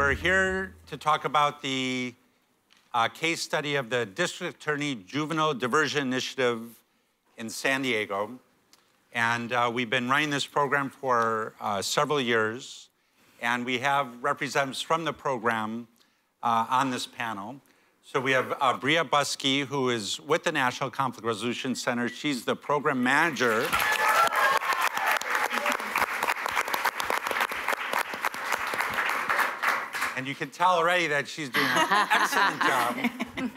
we're here to talk about the uh, case study of the District Attorney Juvenile Diversion Initiative in San Diego. And uh, we've been running this program for uh, several years. And we have representatives from the program uh, on this panel. So we have uh, Breea Buskey, who is with the National Conflict Resolution Center. She's the program manager. And you can tell already that she's doing an excellent job.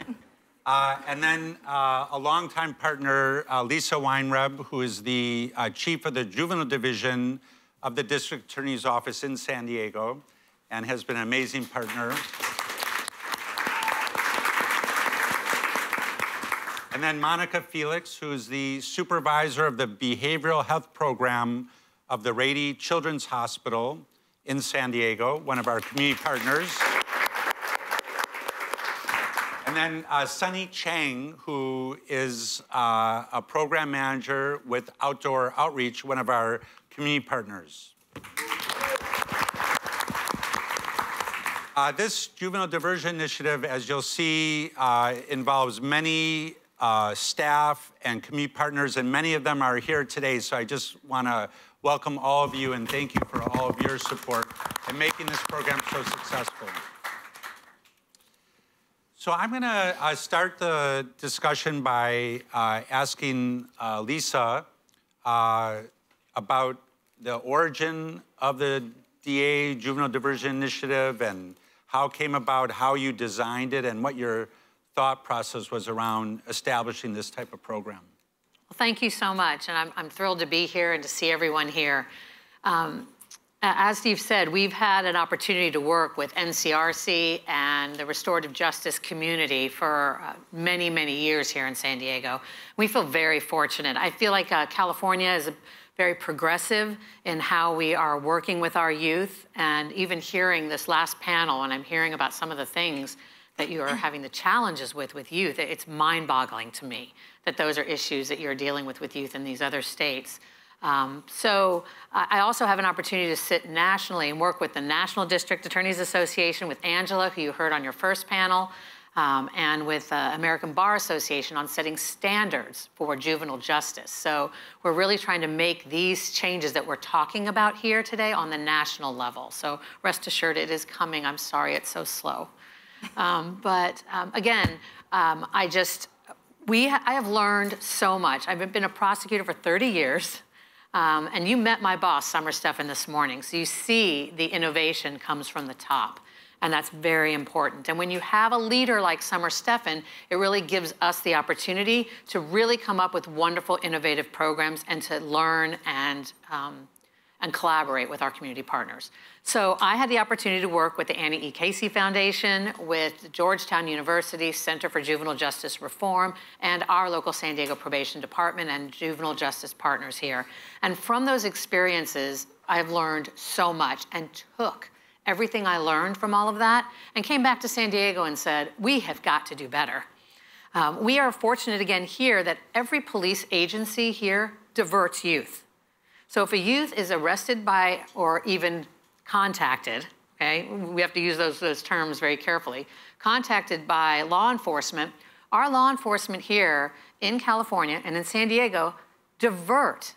Uh, and then uh, a longtime partner, uh, Lisa Weinreb, who is the uh, chief of the juvenile division of the district attorney's office in San Diego and has been an amazing partner. And then Monica Felix, who is the supervisor of the behavioral health program of the Rady Children's Hospital in San Diego, one of our community partners. And then uh, Sunny Chang, who is uh, a program manager with Outdoor Outreach, one of our community partners. Uh, this juvenile diversion initiative, as you'll see, uh, involves many uh, staff and community partners, and many of them are here today. So I just want to welcome all of you and thank you for all of your support in making this program so successful. So I'm going to uh, start the discussion by uh, asking uh, Lisa uh, about the origin of the DA Juvenile Diversion Initiative and how it came about, how you designed it, and what your thought process was around establishing this type of program. Thank you so much, and I'm, I'm thrilled to be here and to see everyone here. Um, as Steve said, we've had an opportunity to work with NCRC and the restorative justice community for uh, many, many years here in San Diego. We feel very fortunate. I feel like uh, California is very progressive in how we are working with our youth, and even hearing this last panel, and I'm hearing about some of the things that you are having the challenges with with youth, it's mind-boggling to me that those are issues that you're dealing with with youth in these other states. Um, so I also have an opportunity to sit nationally and work with the National District Attorneys Association with Angela, who you heard on your first panel, um, and with uh, American Bar Association on setting standards for juvenile justice. So we're really trying to make these changes that we're talking about here today on the national level. So rest assured it is coming. I'm sorry it's so slow. Um, but um, again, um, I just, we, ha I have learned so much. I've been a prosecutor for 30 years. Um, and you met my boss, Summer Stephan, this morning. So you see the innovation comes from the top. And that's very important. And when you have a leader like Summer Stephan, it really gives us the opportunity to really come up with wonderful, innovative programs and to learn and um, and collaborate with our community partners. So I had the opportunity to work with the Annie E. Casey Foundation, with Georgetown University Center for Juvenile Justice Reform, and our local San Diego Probation Department and juvenile justice partners here. And from those experiences, I've learned so much and took everything I learned from all of that and came back to San Diego and said, we have got to do better. Um, we are fortunate again here that every police agency here diverts youth. So if a youth is arrested by or even contacted, okay, we have to use those, those terms very carefully, contacted by law enforcement, our law enforcement here in California and in San Diego divert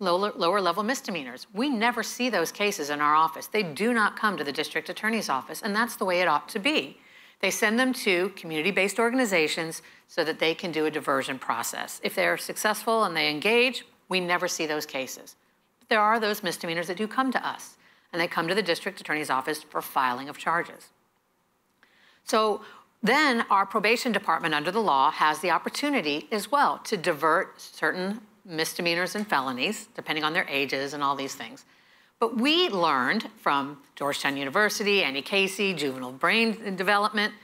lower, lower level misdemeanors. We never see those cases in our office. They do not come to the district attorney's office, and that's the way it ought to be. They send them to community-based organizations so that they can do a diversion process. If they're successful and they engage, we never see those cases But there are those misdemeanors that do come to us, and they come to the district attorney's office for filing of charges. So then our probation department under the law has the opportunity as well to divert certain misdemeanors and felonies, depending on their ages and all these things. But we learned from Georgetown University, Annie Casey, juvenile brain development,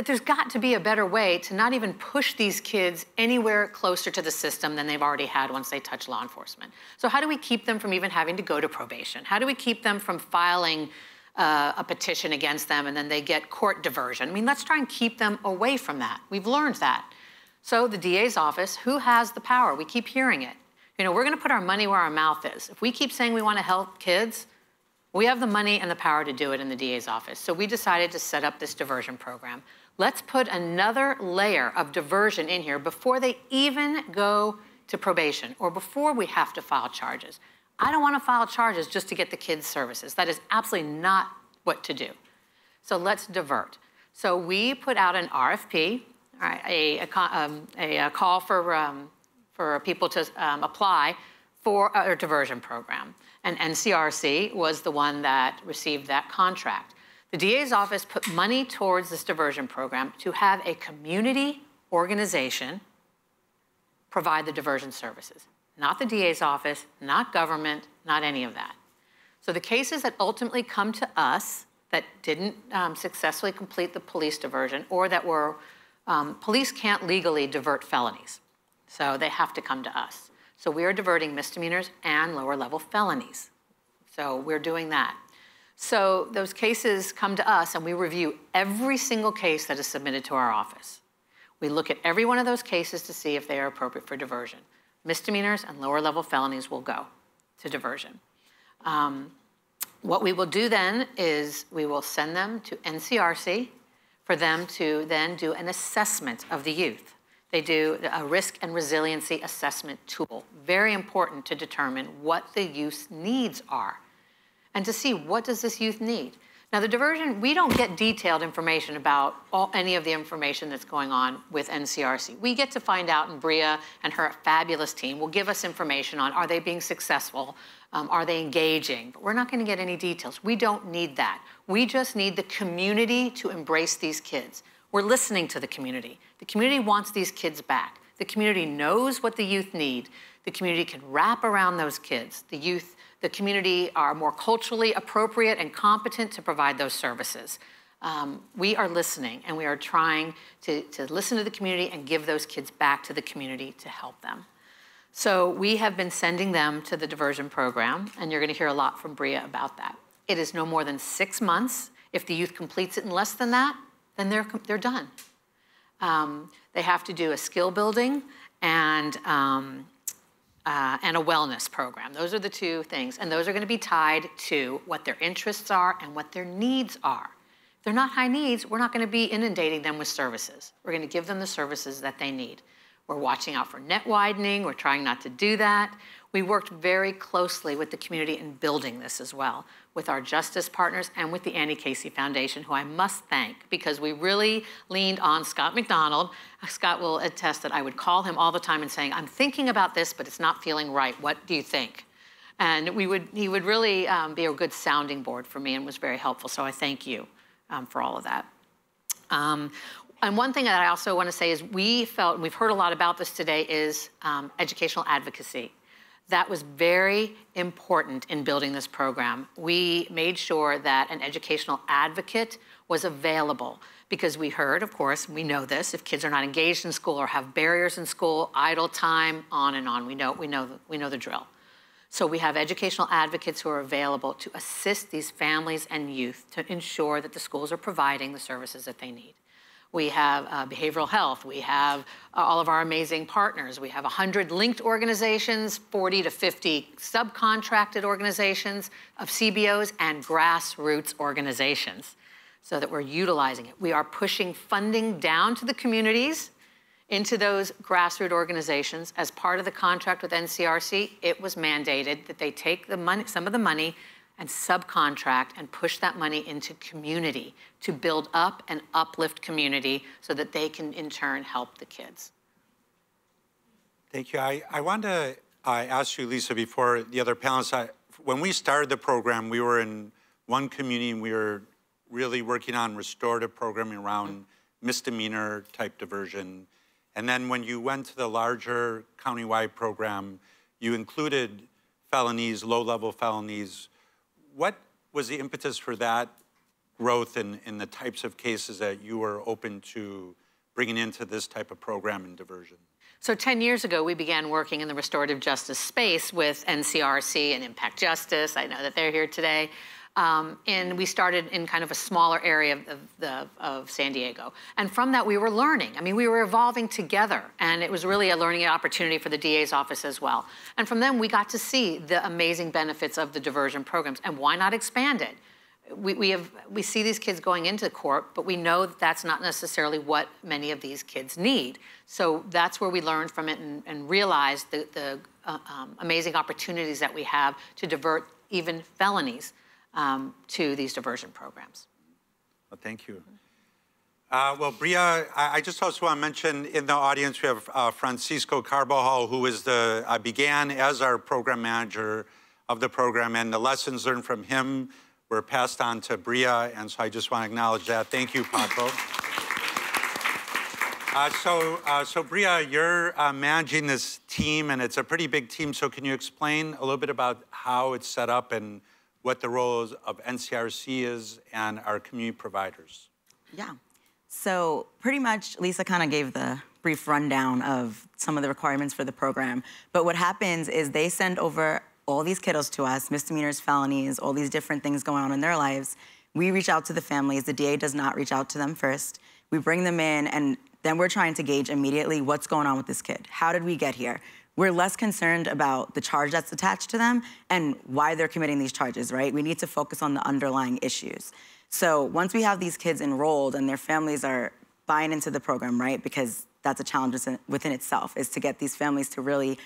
that there's got to be a better way to not even push these kids anywhere closer to the system than they've already had once they touch law enforcement. So how do we keep them from even having to go to probation? How do we keep them from filing uh, a petition against them and then they get court diversion? I mean, let's try and keep them away from that. We've learned that. So the DA's office, who has the power? We keep hearing it. You know, we're gonna put our money where our mouth is. If we keep saying we wanna help kids, We have the money and the power to do it in the DA's office. So we decided to set up this diversion program. Let's put another layer of diversion in here before they even go to probation or before we have to file charges. I don't want to file charges just to get the kids' services. That is absolutely not what to do. So let's divert. So we put out an RFP, a, a, um, a, call for, um, for people to um, apply for a diversion program and NCRC was the one that received that contract. The DA's office put money towards this diversion program to have a community organization provide the diversion services. Not the DA's office, not government, not any of that. So the cases that ultimately come to us that didn't um, successfully complete the police diversion or that were, um, police can't legally divert felonies. So they have to come to us. So we are diverting misdemeanors and lower level felonies. So we're doing that. So those cases come to us and we review every single case that is submitted to our office. We look at every one of those cases to see if they are appropriate for diversion. Misdemeanors and lower level felonies will go to diversion. Um, what we will do then is we will send them to NCRC for them to then do an assessment of the youth. They do a risk and resiliency assessment tool, very important to determine what the youth's needs are and to see what does this youth need. Now the diversion, we don't get detailed information about all, any of the information that's going on with NCRC. We get to find out and Breea and her fabulous team will give us information on are they being successful, um, are they engaging, but we're not gonna get any details. We don't need that. We just need the community to embrace these kids. We're listening to the community. The community wants these kids back. The community knows what the youth need. The community can wrap around those kids. The youth, the community are more culturally appropriate and competent to provide those services. Um, we are listening and we are trying to, to listen to the community and give those kids back to the community to help them. So we have been sending them to the diversion program, and you're going to hear a lot from Breea about that. It is no more than six months. If the youth completes it in less than that, then they're, they're done. Um, they have to do a skill building and, um, uh, and a wellness program. Those are the two things. And those are going to be tied to what their interests are and what their needs are. If they're not high needs, we're not going to be inundating them with services. We're going to give them the services that they need. We're watching out for net widening. We're trying not to do that. We worked very closely with the community in building this as well, with our justice partners and with the Annie Casey Foundation, who I must thank because we really leaned on Scott McDonald. Scott will attest that I would call him all the time and saying, I'm thinking about this, but it's not feeling right. What do you think? And we would, he would really um, be a good sounding board for me and was very helpful. So I thank you um, for all of that. Um, and one thing that I also want to say is we felt, and we've heard a lot about this today, is um, educational advocacy. That was very important in building this program. We made sure that an educational advocate was available because we heard, of course, we know this, if kids are not engaged in school or have barriers in school, idle time, on and on, we know, we know, we know the drill. So we have educational advocates who are available to assist these families and youth to ensure that the schools are providing the services that they need. We have uh, behavioral health. We have uh, all of our amazing partners. We have 100 linked organizations, 40 to 50 subcontracted organizations of CBOs and grassroots organizations so that we're utilizing it. We are pushing funding down to the communities into those grassroots organizations. As part of the contract with NCRC, it was mandated that they take the money, some of the money and subcontract and push that money into community to build up and uplift community so that they can in turn help the kids. Thank you. I, I wanted to uh, ask you, Lisa, before the other panelists, I, when we started the program, we were in one community and we were really working on restorative programming around misdemeanor type diversion. And then when you went to the larger countywide program, you included felonies, low-level felonies, what was the impetus for that growth in, in the types of cases that you were open to bringing into this type of program and diversion? So 10 years ago, we began working in the restorative justice space with NCRC and Impact Justice. I know that they're here today. Um, and we started in kind of a smaller area of, the, of San Diego. And from that, we were learning. I mean, we were evolving together, and it was really a learning opportunity for the DA's office as well. And from them, we got to see the amazing benefits of the diversion programs, and why not expand it? We, we, have, we see these kids going into court, but we know that that's not necessarily what many of these kids need. So that's where we learned from it and, and realized the, the uh, um, amazing opportunities that we have to divert even felonies um, to these diversion programs. Well, thank you. Uh, well, Breea, I, I, just also want to mention in the audience we have uh, Francisco Carbajal, who is the uh, began as our program manager of the program, and the lessons learned from him were passed on to Breea, and so I just want to acknowledge that. Thank you, Paco. Uh, so, uh, so Breea, you're uh, managing this team, and it's a pretty big team. So, can you explain a little bit about how it's set up and what the role of NCRC is and our community providers? Yeah. So, pretty much, Lisa kind of gave the brief rundown of some of the requirements for the program. But what happens is they send over all these kiddos to us, misdemeanors, felonies, all these different things going on in their lives. We reach out to the families. The DA does not reach out to them first. We bring them in, and then we're trying to gauge immediately what's going on with this kid. How did we get here? We're less concerned about the charge that's attached to them and why they're committing these charges, right? We need to focus on the underlying issues. So once we have these kids enrolled and their families are buying into the program, right? Because that's a challenge within itself, is to get these families to really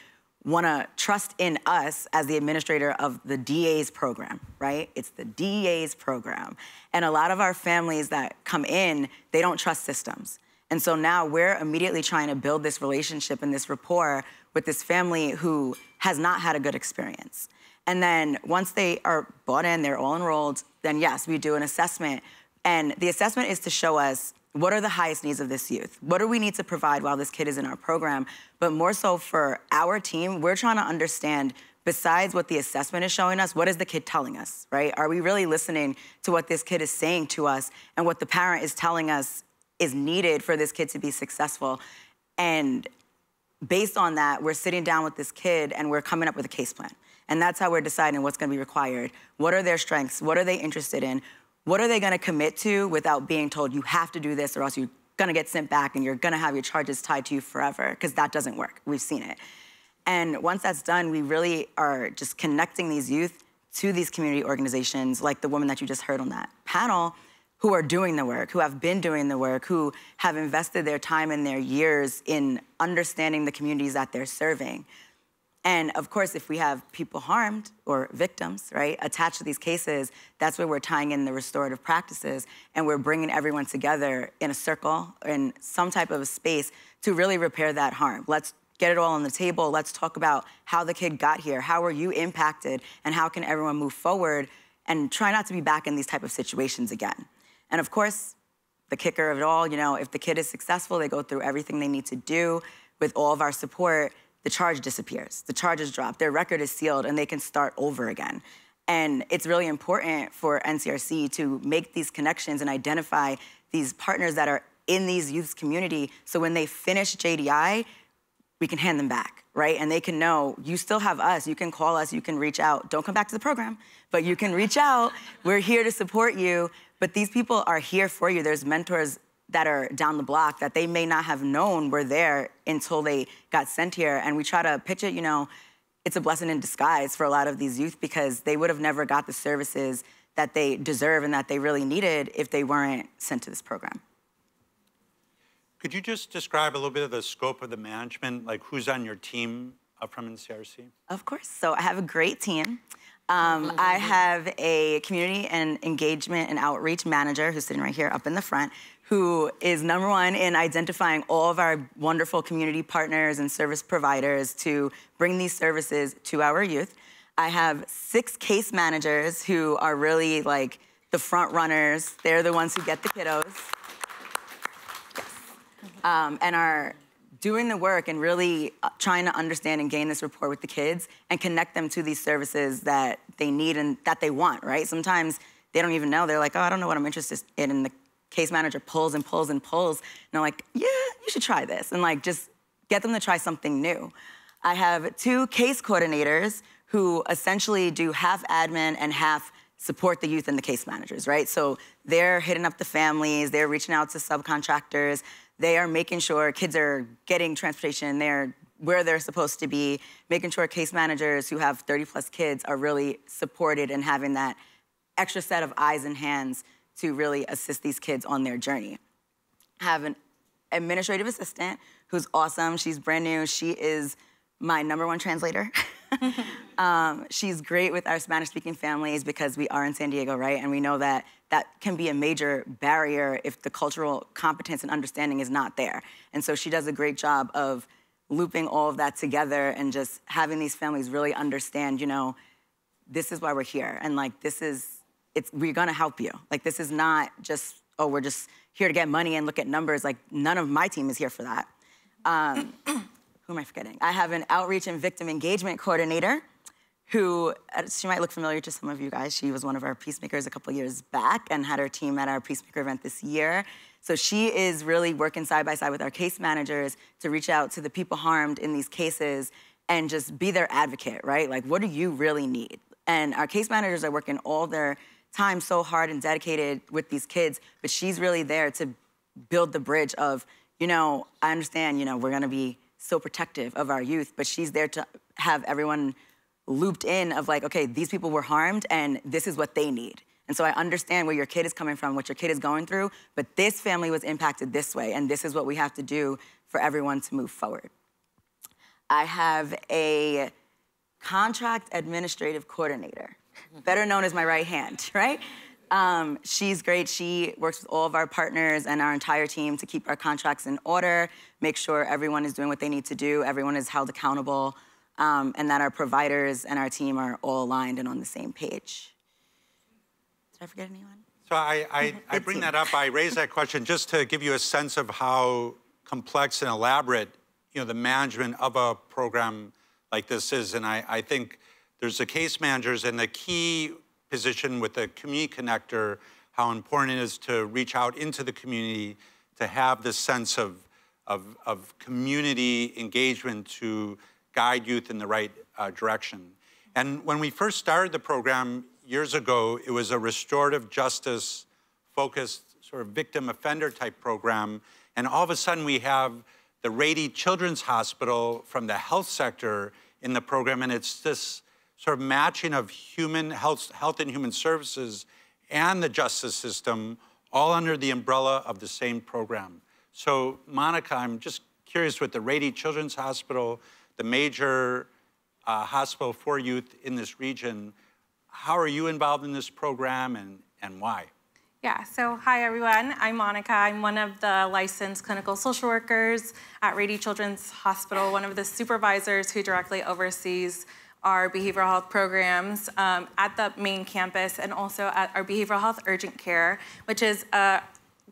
want to trust in us as the administrator of the DA's program, right? It's the DA's program. And a lot of our families that come in, they don't trust systems. And so now we're immediately trying to build this relationship and this rapport with this family who has not had a good experience. And then once they are bought in, they're all enrolled, then yes, we do an assessment. And the assessment is to show us what are the highest needs of this youth? What do we need to provide while this kid is in our program? But more so for our team, we're trying to understand besides what the assessment is showing us, what is the kid telling us, right? Are we really listening to what this kid is saying to us and what the parent is telling us is needed for this kid to be successful. And based on that, we're sitting down with this kid and we're coming up with a case plan. And that's how we're deciding what's gonna be required. What are their strengths? What are they interested in? What are they gonna commit to without being told you have to do this or else you're gonna get sent back and you're gonna have your charges tied to you forever? Because that doesn't work. We've seen it. And once that's done, we really are just connecting these youth to these community organizations like the woman that you just heard on that panel who are doing the work, who have been doing the work, who have invested their time and their years in understanding the communities that they're serving. And of course, if we have people harmed or victims, right, attached to these cases, that's where we're tying in the restorative practices and we're bringing everyone together in a circle, in some type of a space to really repair that harm. Let's get it all on the table. Let's talk about how the kid got here. How were you impacted? And how can everyone move forward and try not to be back in these type of situations again? And of course, the kicker of it all, you know, if the kid is successful, they go through everything they need to do with all of our support, the charge disappears. The charge is dropped, their record is sealed, and they can start over again. And it's really important for NCRC to make these connections and identify these partners that are in these youth's community so when they finish JDI, we can hand them back, right? And they can know you still have us. You can call us, you can reach out. Don't come back to the program, but you can reach out. We're here to support you. But these people are here for you. There's mentors that are down the block that they may not have known were there until they got sent here. And we try to pitch it, you know, it's a blessing in disguise for a lot of these youth because they would have never got the services that they deserve and that they really needed if they weren't sent to this program. Could you just describe a little bit of the scope of the management, like who's on your team from NCRC? Of course. So I have a great team. Um, I have a community and engagement and outreach manager who's sitting right here up in the front, who is number one in identifying all of our wonderful community partners and service providers to bring these services to our youth. I have six case managers who are really like the front runners. They're the ones who get the kiddos. Yes. Um, and our doing the work and really uh, trying to understand and gain this rapport with the kids and connect them to these services that they need and that they want, right? Sometimes they don't even know. They're like, oh, I don't know what I'm interested in. And the case manager pulls and pulls and pulls. And they're like, yeah, you should try this. And like, just get them to try something new. I have two case coordinators who essentially do half admin and half support the youth and the case managers, right? So they're hitting up the families, they're reaching out to subcontractors, they are making sure kids are getting transportation, they're where they're supposed to be, making sure case managers who have 30 plus kids are really supported and having that extra set of eyes and hands to really assist these kids on their journey. Have an administrative assistant who's awesome. She's brand new. She is my number one translator. um, she's great with our Spanish speaking families because we are in San Diego, right? And we know that that can be a major barrier if the cultural competence and understanding is not there. And so she does a great job of looping all of that together and just having these families really understand, you know, this is why we're here. And like, this is, it's, we're gonna help you. Like, this is not just, oh, we're just here to get money and look at numbers. Like, none of my team is here for that. Um, who am I forgetting? I have an outreach and victim engagement coordinator who, uh, she might look familiar to some of you guys. She was one of our peacemakers a couple years back and had her team at our peacemaker event this year. So she is really working side by side with our case managers to reach out to the people harmed in these cases and just be their advocate, right? Like, what do you really need? And our case managers are working all their time so hard and dedicated with these kids, but she's really there to build the bridge of, you know, I understand, you know, we're gonna be so protective of our youth, but she's there to have everyone looped in of like, okay, these people were harmed and this is what they need. And so I understand where your kid is coming from, what your kid is going through, but this family was impacted this way, and this is what we have to do for everyone to move forward. I have a contract administrative coordinator, better known as my right hand, right? Um, she's great. She works with all of our partners and our entire team to keep our contracts in order, make sure everyone is doing what they need to do, everyone is held accountable, um, and that our providers and our team are all aligned and on the same page. Did I forget anyone? So I, I, I bring that up, I raise that question just to give you a sense of how complex and elaborate, you know, the management of a program like this is. And I, I think there's the case managers and the key position with the community connector, how important it is to reach out into the community to have this sense of, of, of community engagement to guide youth in the right uh, direction. And when we first started the program, years ago, it was a restorative justice focused sort of victim offender type program. And all of a sudden, we have the Rady Children's Hospital from the health sector in the program. And it's this sort of matching of human health, health and human services and the justice system all under the umbrella of the same program. So, Monica, I'm just curious with the Rady Children's Hospital, the major uh, hospital for youth in this region, how are you involved in this program and, and why? Yeah, so hi everyone. I'm Monica. I'm one of the licensed clinical social workers at Rady Children's Hospital, one of the supervisors who directly oversees our behavioral health programs um, at the main campus and also at our behavioral health urgent care, which is a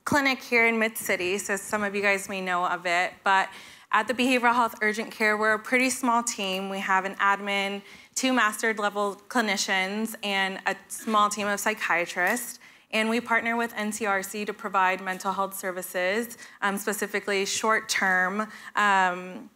clinic here in Mid City. So some of you guys may know of it. But at the behavioral health urgent care, we're a pretty small team. We have an admin two mastered level clinicians, and a small team of psychiatrists. And we partner with NCRC to provide mental health services, um, specifically short term um,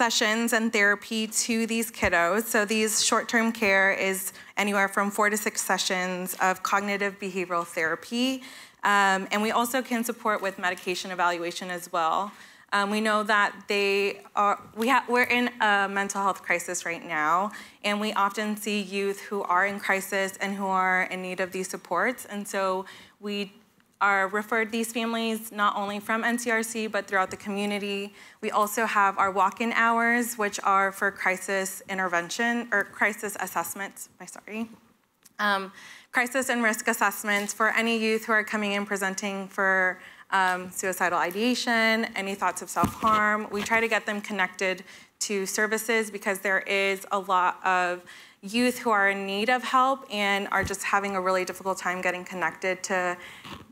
sessions and therapy to these kiddos. So, these short term care is anywhere from four to six sessions of cognitive behavioral therapy. Um, and we also can support with medication evaluation as well. Um, we know that they are, we ha- we're in a mental health crisis right now, and we often see youth who are in crisis and who are in need of these supports. And so we are referred these families not only from NCRC but throughout the community. We also have our walk-in hours, which are for crisis intervention or crisis assessments. I'm sorry. Um, crisis and risk assessments for any youth who are coming in presenting for um, suicidal ideation, any thoughts of self harm. We try to get them connected to services because there is a lot of youth who are in need of help and are just having a really difficult time getting connected to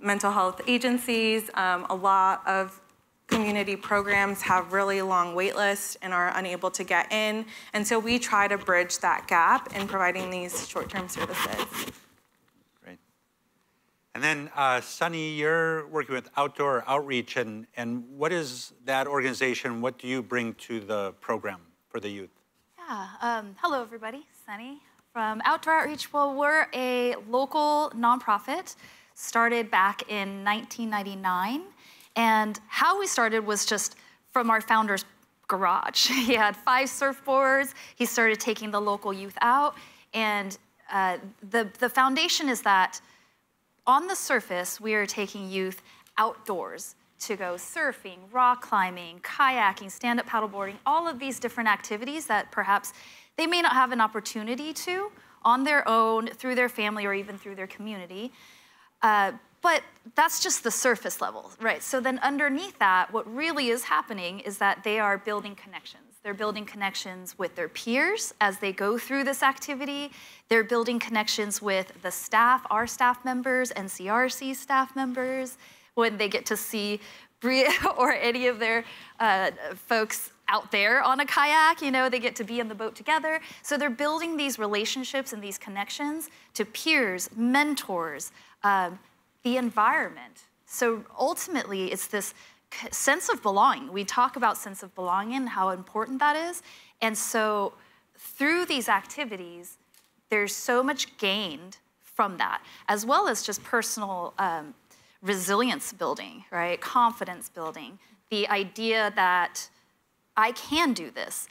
mental health agencies. Um, a lot of community programs have really long wait lists and are unable to get in. And so we try to bridge that gap in providing these short term services. Great. And then, uh, Sunny, you're working with Outdoor Outreach, and, and what is that organization? What do you bring to the program for the youth? Yeah, um, hello everybody, Sunny from Outdoor Outreach, well, we're a local nonprofit started back in 1999. And how we started was just from our founder's garage. He had five surfboards. He started taking the local youth out. And uh, the, the foundation is that on the surface, we are taking youth outdoors to go surfing, rock climbing, kayaking, stand up paddleboarding, all of these different activities that perhaps they may not have an opportunity to on their own, through their family, or even through their community. Uh, but that's just the surface level, right? So then underneath that, what really is happening is that they are building connections. They're building connections with their peers as they go through this activity. They're building connections with the staff, our staff members, NCRC staff members, when they get to see Breea or any of their uh, folks out there on a kayak, you know, they get to be in the boat together. So they're building these relationships and these connections to peers, mentors, um, the environment. So ultimately, it's this sense of belonging. We talk about sense of belonging and how important that is. And so through these activities, there's so much gained from that, as well as just personal um, resilience building, right? Confidence building. The idea that I can do this.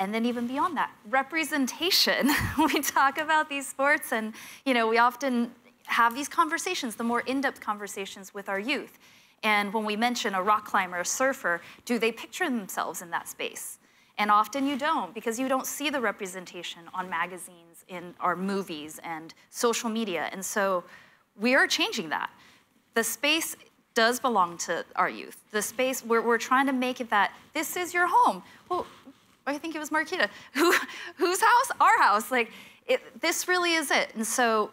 And then even beyond that, representation. we talk about these sports and, you know, we often have these conversations, the more in-depth conversations with our youth. And when we mention a rock climber, a surfer, do they picture themselves in that space? And often you don't, because you don't see the representation on magazines, in our movies, and social media. And so we are changing that. The space does belong to our youth. The space where we're trying to make it that this is your home. Well, I think it was Marquita. Who, whose house? Our house. Like, it, this really is it. And so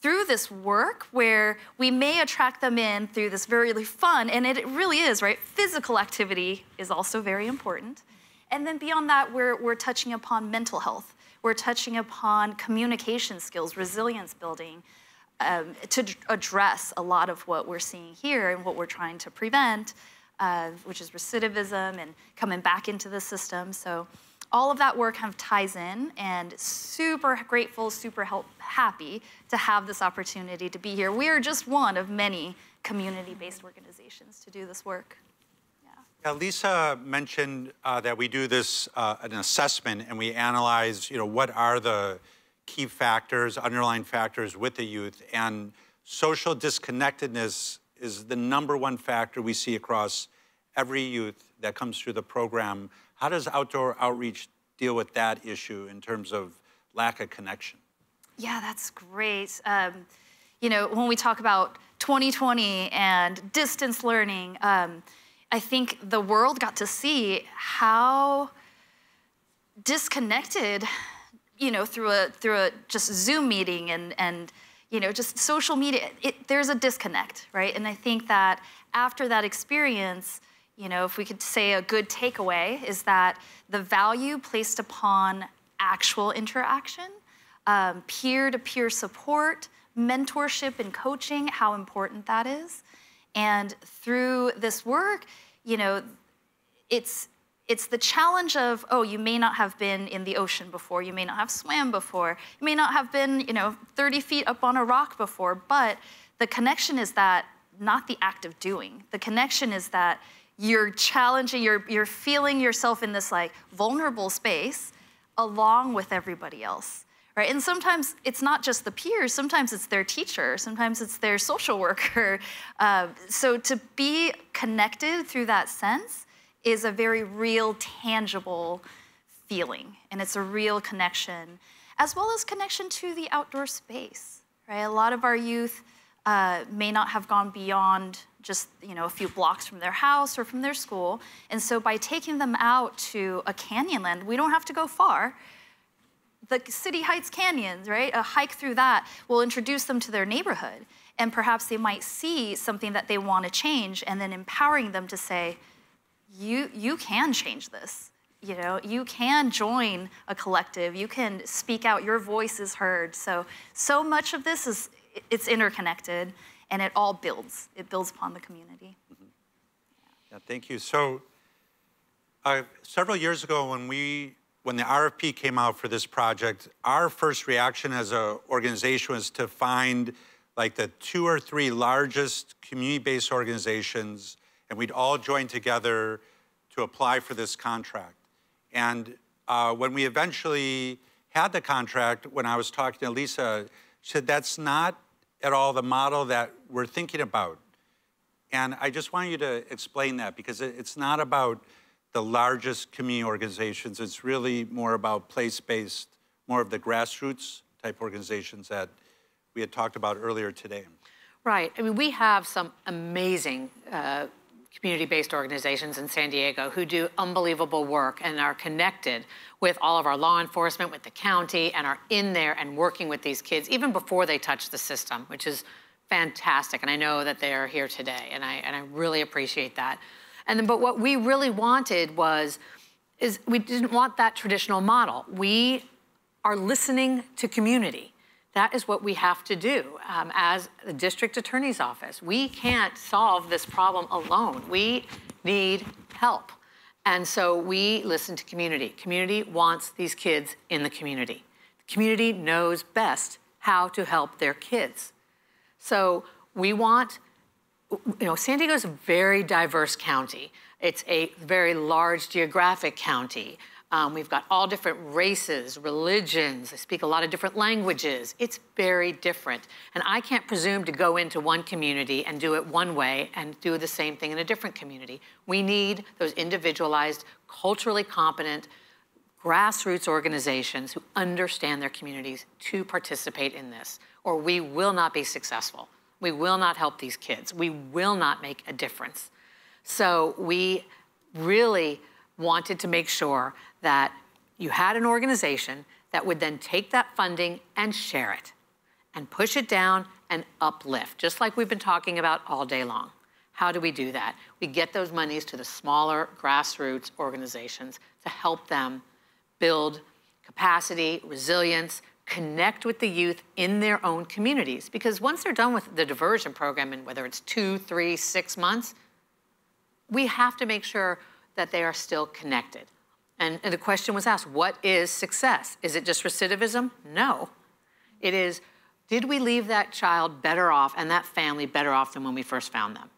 through this work where we may attract them in through this very really fun, and it really is, right? Physical activity is also very important. And then beyond that, we're, we're touching upon mental health. We're touching upon communication skills, resilience building, um, to address a lot of what we're seeing here and what we're trying to prevent, uh, which is recidivism and coming back into the system. So all of that work kind of ties in and super grateful, super help, happy to have this opportunity to be here. We are just one of many community-based organizations to do this work. Yeah. Lisa mentioned uh, that we do this uh, an assessment and we analyze, you know, what are the key factors, underlying factors with the youth. And social disconnectedness is the number one factor we see across every youth that comes through the program. How does outdoor outreach deal with that issue in terms of lack of connection? Yeah, that's great. Um, you know, when we talk about 2020 and distance learning, um, I think the world got to see how disconnected you know, through a through a just Zoom meeting and and you know, just social media, it, there's a disconnect, right? And I think that after that experience, you know, if we could say a good takeaway is that the value placed upon actual interaction, um, peer-to-peer support, mentorship and coaching, how important that is. And through this work, you know, it's it's the challenge of, oh, you may not have been in the ocean before, you may not have swam before, you may not have been, you know, 30 feet up on a rock before, but the connection is that not the act of doing. The connection is that you're challenging, you're, you're feeling yourself in this like vulnerable space along with everybody else. Right? And sometimes it's not just the peers, sometimes it's their teacher, sometimes it's their social worker. Uh, so to be connected through that sense is a very real, tangible feeling, and it's a real connection, as well as connection to the outdoor space. Right? A lot of our youth uh, may not have gone beyond just you know a few blocks from their house or from their school, and so by taking them out to a canyonland, we don't have to go far. The City Heights Canyons, right? A hike through that will introduce them to their neighborhood, and perhaps they might see something that they want to change, and then empowering them to say, you, you can change this. You know, you can join a collective. You can speak out. Your voice is heard. So, so much of this is, it's interconnected and it all builds. It builds upon the community. Mm-hmm. Yeah, thank you. So, uh, several years ago when we when the RFP came out for this project, our first reaction as an organization was to find like the two or three largest community-based organizations, and we'd all join together to apply for this contract. And uh, when we eventually had the contract, when I was talking to Lisa, she said, that's not at all the model that we're thinking about. And I just want you to explain that because it's not about the largest community organizations. It's really more about place-based, more of the grassroots type organizations that we had talked about earlier today. Right. I mean, we have some amazing uh, community-based organizations in San Diego who do unbelievable work and are connected with all of our law enforcement, with the county, and are in there and working with these kids even before they touch the system, which is fantastic. And I know that they are here today, and I, and I really appreciate that. And then, but what we really wanted was, is we didn't want that traditional model. We are listening to community. That is what we have to do um, as the district attorney's office. We can't solve this problem alone. We need help. And so we listen to community. Community wants these kids in the community. The community knows best how to help their kids. So we want you know, San Diego is a very diverse county. It's a very large geographic county. Um, we've got all different races, religions. They speak a lot of different languages. It's very different. And I can't presume to go into one community and do it one way and do the same thing in a different community. We need those individualized, culturally competent, grassroots organizations who understand their communities to participate in this, or we will not be successful. We will not help these kids. We will not make a difference. So we really wanted to make sure that you had an organization that would then take that funding and share it and push it down and uplift, just like we've been talking about all day long. How do we do that? We get those monies to the smaller grassroots organizations to help them build capacity, resilience, connect with the youth in their own communities. Because once they're done with the diversion program, and whether it's two, three, six months, we have to make sure that they are still connected. And, and the question was asked what is success? Is it just recidivism? No. It is did we leave that child better off and that family better off than when we first found them?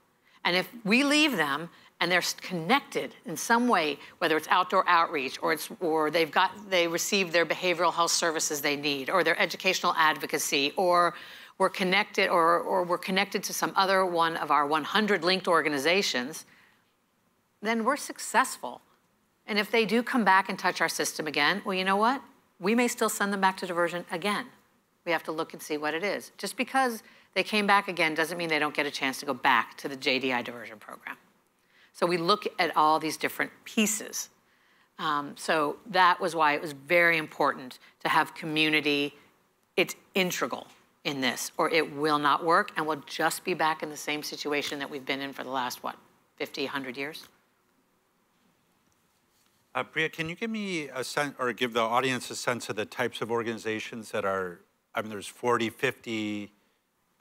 And if we leave them and they're connected in some way, whether it's outdoor outreach or it's or they've got they receive their behavioral health services they need, or their educational advocacy, or we're connected or, or we're connected to some other one of our 100 linked organizations, then we're successful. And if they do come back and touch our system again, well, you know what? We may still send them back to diversion again. We have to look and see what it is. Just because they came back again doesn't mean they don't get a chance to go back to the JDI diversion program. So we look at all these different pieces. Um, so that was why it was very important to have community. It's integral in this, or it will not work, and we'll just be back in the same situation that we've been in for the last, what, 50, 100 years? Uh, Breea, can you give me a sense, or give the audience a sense of the types of organizations that are, I mean, there's 40, 50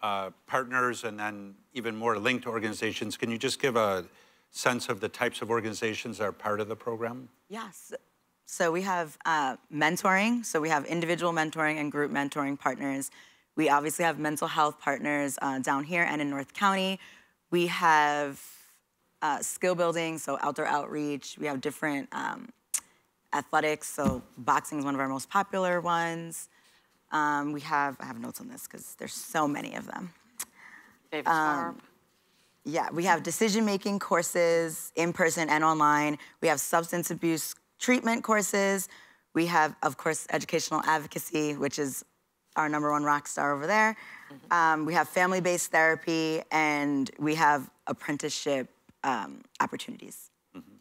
uh, partners, and then even more linked organizations. Can you just give a sense of the types of organizations that are part of the program? Yes. So we have uh, mentoring. So we have individual mentoring and group mentoring partners. We obviously have mental health partners uh, down here and in North County. We have uh, skill building, so outdoor outreach. We have different um, athletics. So boxing is one of our most popular ones. Um, we have, I have notes on this because there's so many of them. Davis um, yeah, we have decision-making courses, in-person and online. We have substance abuse treatment courses. We have, of course, educational advocacy, which is our number one rock star over there. Mm -hmm. um, we have family-based therapy, and we have apprenticeship um, opportunities. Mm -hmm.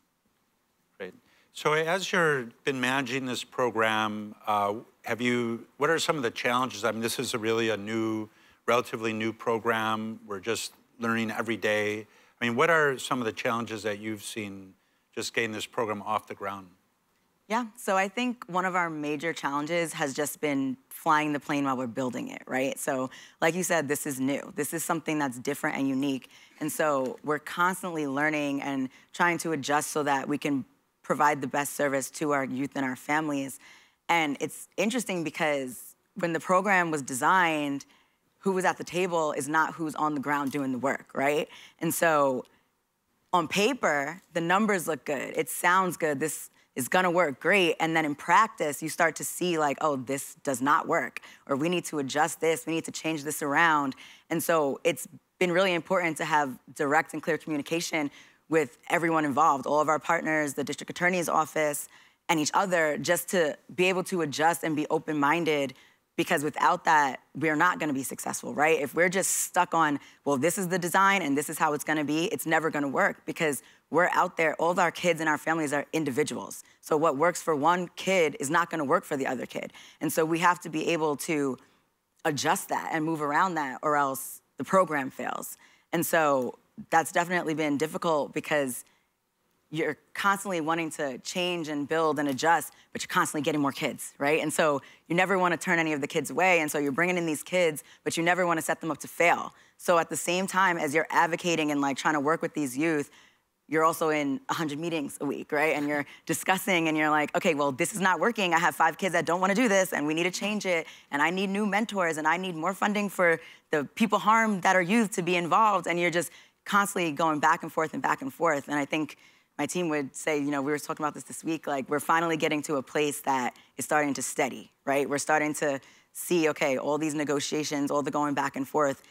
Great. So as you've been managing this program, uh, have you, what are some of the challenges? I mean, this is a really a new, relatively new program. We're just learning every day. I mean, what are some of the challenges that you've seen just getting this program off the ground? Yeah, so I think one of our major challenges has just been flying the plane while we're building it, right? So, like you said, this is new. This is something that's different and unique. And so we're constantly learning and trying to adjust so that we can provide the best service to our youth and our families. And it's interesting because when the program was designed, who was at the table is not who's on the ground doing the work, right? And so on paper, the numbers look good. It sounds good. This is gonna work great. And then in practice, you start to see like, oh, this does not work, or we need to adjust this, we need to change this around. And so it's been really important to have direct and clear communication with everyone involved, all of our partners, the district attorney's office, and each other, just to be able to adjust and be open minded because without that, we're not gonna be successful, right? If we're just stuck on, well, this is the design and this is how it's gonna be, it's never gonna work because we're out there, all of our kids and our families are individuals. So what works for one kid is not gonna work for the other kid. And so we have to be able to adjust that and move around that or else the program fails. And so that's definitely been difficult because you're constantly wanting to change and build and adjust, but you're constantly getting more kids, right? And so you never want to turn any of the kids away. And so you're bringing in these kids, but you never want to set them up to fail. So at the same time as you're advocating and like trying to work with these youth, you're also in 100 meetings a week, right? And you're discussing and you're like, okay, well, this is not working. I have five kids that don't want to do this and we need to change it. And I need new mentors and I need more funding for the people harmed that are youth to be involved. And you're just constantly going back and forth and back and forth. And I think my team would say, you know, we were talking about this this week, like we're finally getting to a place that is starting to steady, right? We're starting to see, okay, all these negotiations, all the going back and forth,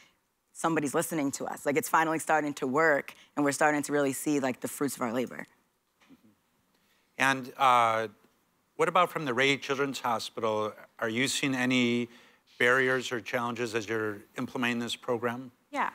somebody's listening to us. Like it's finally starting to work and we're starting to really see like the fruits of our labor. And uh, what about from the Rady Children's Hospital? Are you seeing any barriers or challenges as you're implementing this program? Yeah.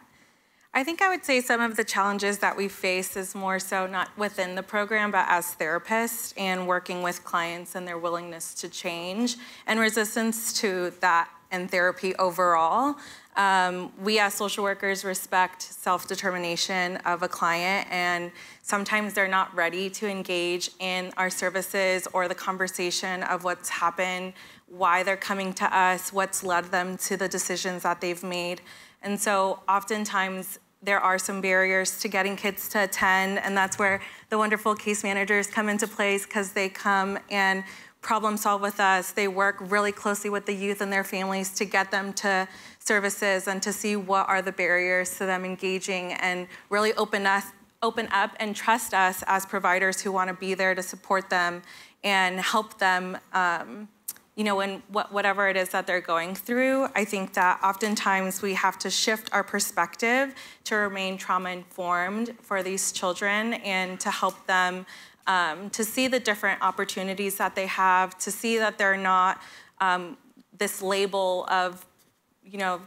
I think I would say some of the challenges that we face is more so not within the program, but as therapists and working with clients and their willingness to change and resistance to that and therapy overall. Um, we as social workers respect self-determination of a client and sometimes they're not ready to engage in our services or the conversation of what's happened, why they're coming to us, what's led them to the decisions that they've made. And so oftentimes there are some barriers to getting kids to attend, and that's where the wonderful case managers come into place because they come and problem solve with us. They work really closely with the youth and their families to get them to services and to see what are the barriers to them engaging and really open us open up and trust us as providers who want to be there to support them and help them um, you know, in what, whatever it is that they're going through, I think that oftentimes we have to shift our perspective to remain trauma informed for these children and to help them um, to see the different opportunities that they have, to see that they're not um, this label of, you know,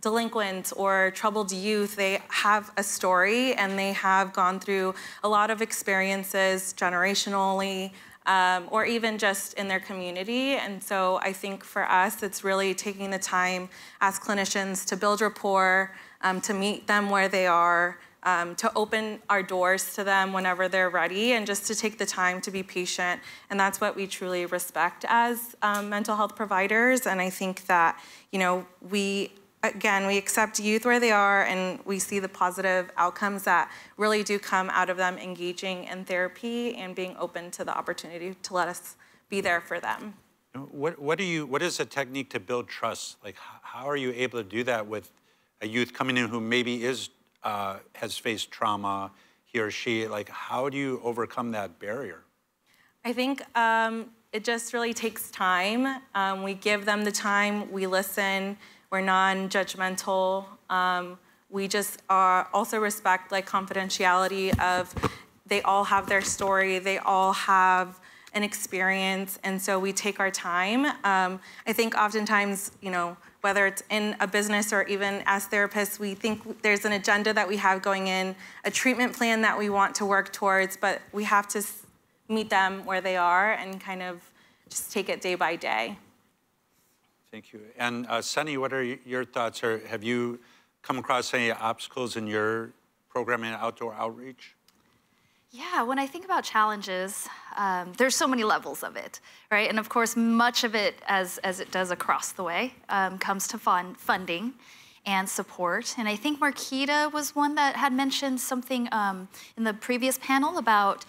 delinquent or troubled youth, they have a story and they have gone through a lot of experiences generationally, um, or even just in their community. And so I think for us, it's really taking the time as clinicians to build rapport, um, to meet them where they are, um, to open our doors to them whenever they're ready, and just to take the time to be patient. And that's what we truly respect as um, mental health providers. And I think that, you know, we again, we accept youth where they are and we see the positive outcomes that really do come out of them engaging in therapy and being open to the opportunity to let us be there for them. What, what, do you, what is a technique to build trust? Like, how are you able to do that with a youth coming in who maybe is, uh, has faced trauma, he or she? Like, how do you overcome that barrier? I think um, it just really takes time. Um, we give them the time, we listen, we're non-judgmental. Um, we just are also respect like confidentiality of they all have their story, they all have an experience, and so we take our time. Um, I think oftentimes, you know, whether it's in a business or even as therapists, we think there's an agenda that we have going in, a treatment plan that we want to work towards, but we have to meet them where they are and kind of just take it day by day. Thank you. And uh, Sunny, what are your thoughts? Or have you come across any obstacles in your programming outdoor outreach? Yeah, when I think about challenges, um, there's so many levels of it, right? And of course, much of it, as, as it does across the way, um, comes to fund, funding and support. And I think Marquita was one that had mentioned something um, in the previous panel about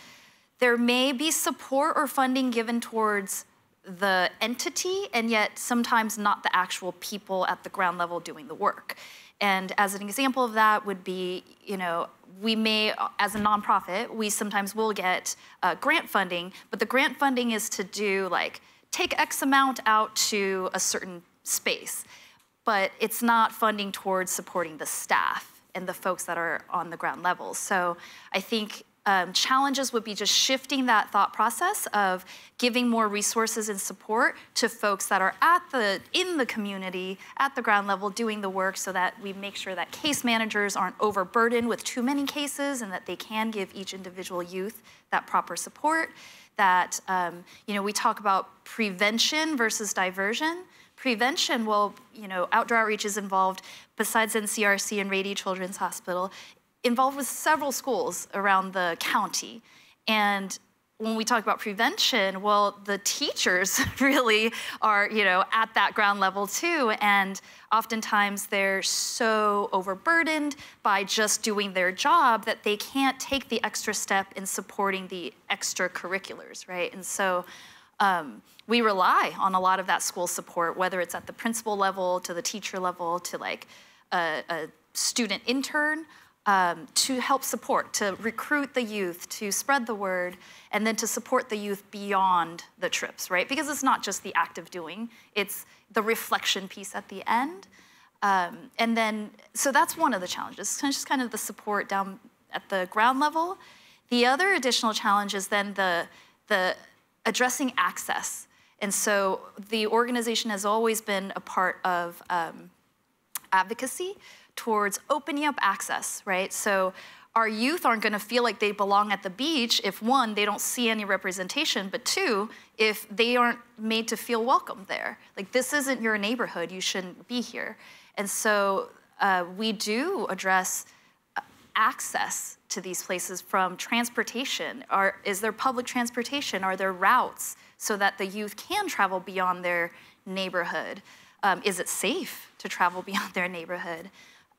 there may be support or funding given towards the entity and yet sometimes not the actual people at the ground level doing the work. And as an example of that would be, you know, we may, as a nonprofit, we sometimes will get uh, grant funding, but the grant funding is to do like, take X amount out to a certain space, but it's not funding towards supporting the staff and the folks that are on the ground level. So I think um, challenges would be just shifting that thought process of giving more resources and support to folks that are at the in the community at the ground level doing the work so that we make sure that case managers aren't overburdened with too many cases and that they can give each individual youth that proper support that um, you know we talk about prevention versus diversion. Prevention well you know outdoor outreach is involved besides ncrc and rady children's hospital involved with several schools around the county. And when we talk about prevention, well, the teachers really are, you know, at that ground level too. And oftentimes they're so overburdened by just doing their job that they can't take the extra step in supporting the extracurriculars, right? And so um, we rely on a lot of that school support, whether it's at the principal level, to the teacher level, to like a, a student intern um, to help support, to recruit the youth, to spread the word, and then to support the youth beyond the trips, right? Because it's not just the act of doing, it's the reflection piece at the end. Um, and then, so that's one of the challenges, it's just kind of the support down at the ground level. The other additional challenge is then the, the addressing access. And so the organization has always been a part of um, advocacy towards opening up access, right? So our youth aren't going to feel like they belong at the beach if one, they don't see any representation, but two, if they aren't made to feel welcome there. Like, this isn't your neighborhood, you shouldn't be here. And so uh, we do address uh, access to these places from transportation. Are, is there public transportation? Are there routes so that the youth can travel beyond their neighborhood? Um, is it safe to travel beyond their neighborhood?